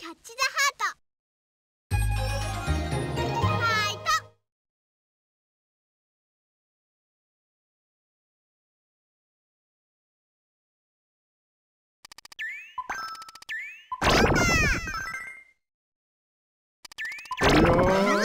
キャッチ・ザ・ハート」よ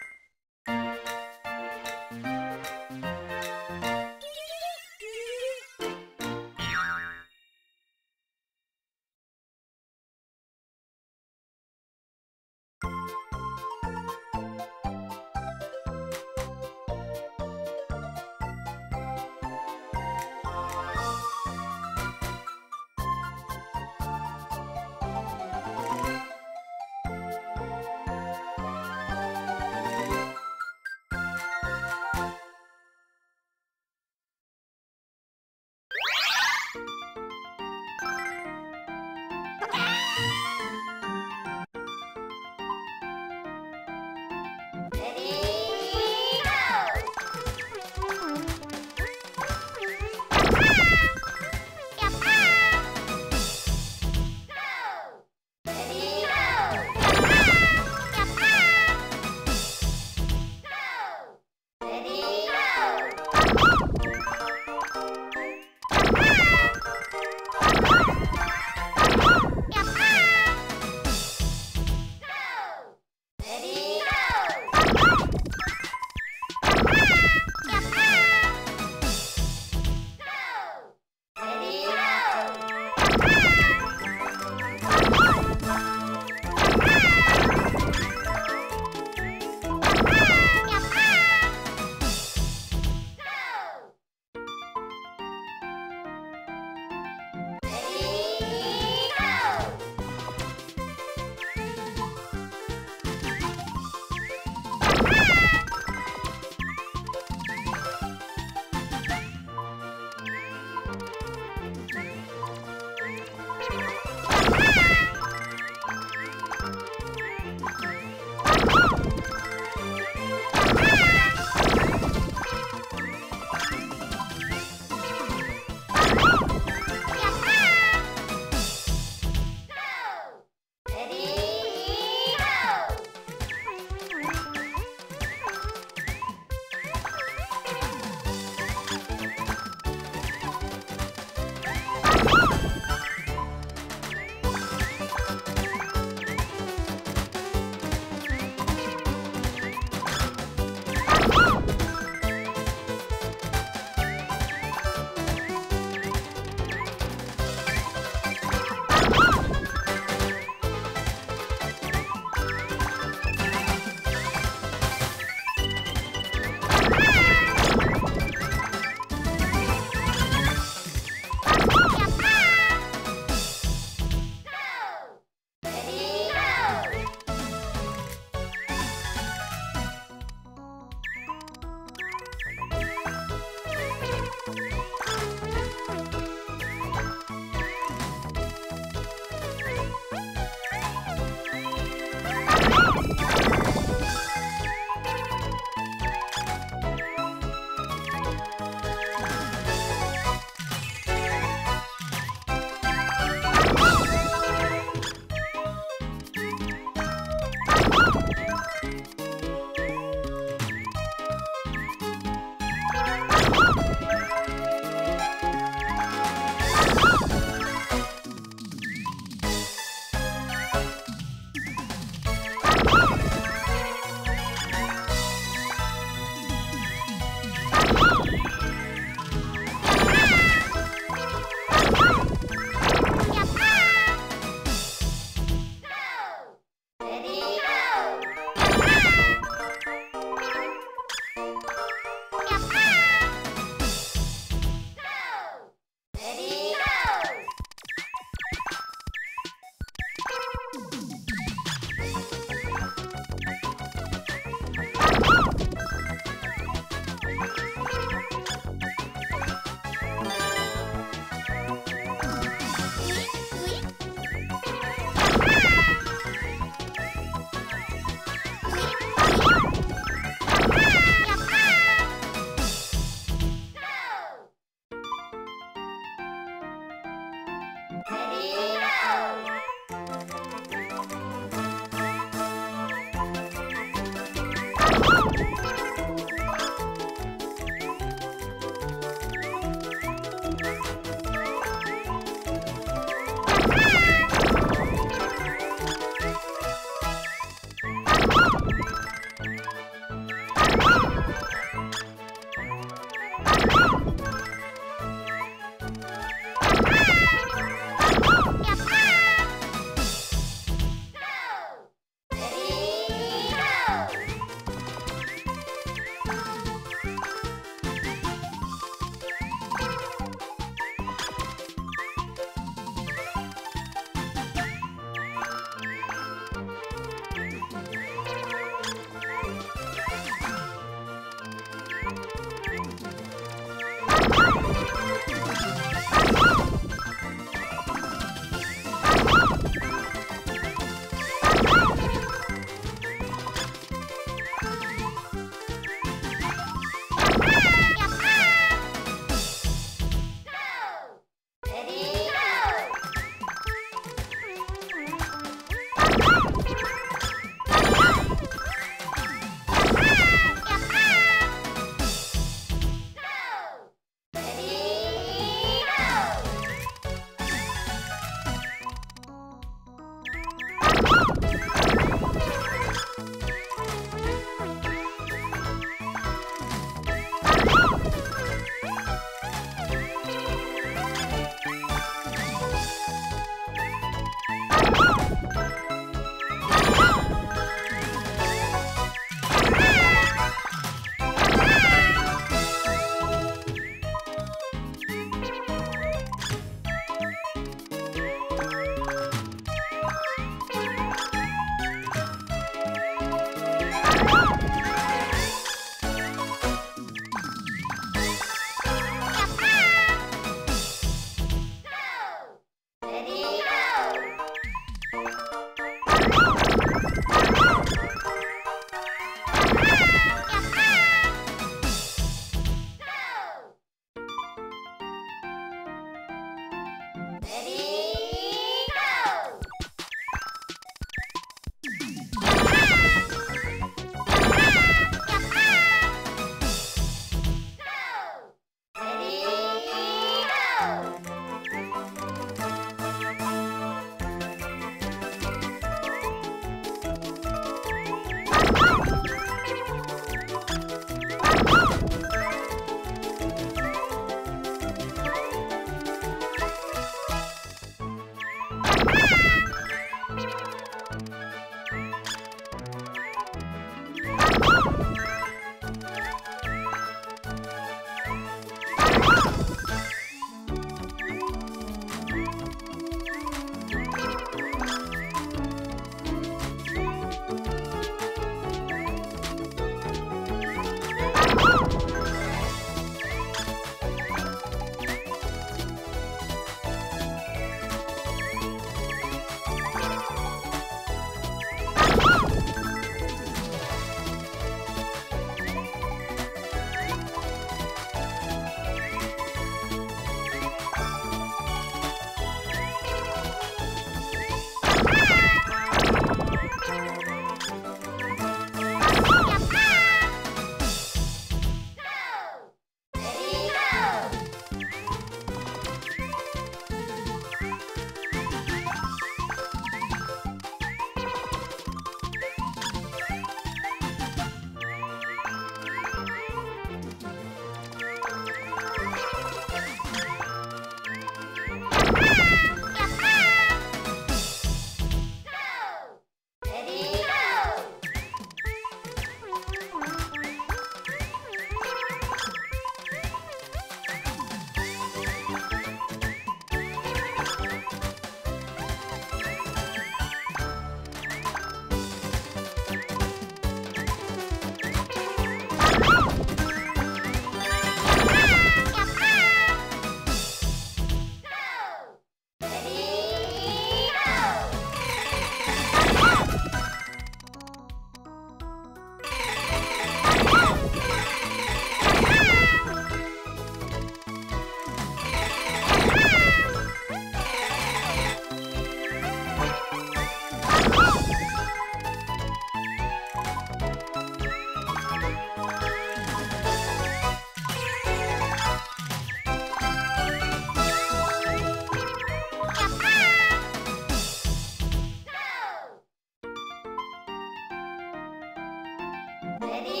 Ready?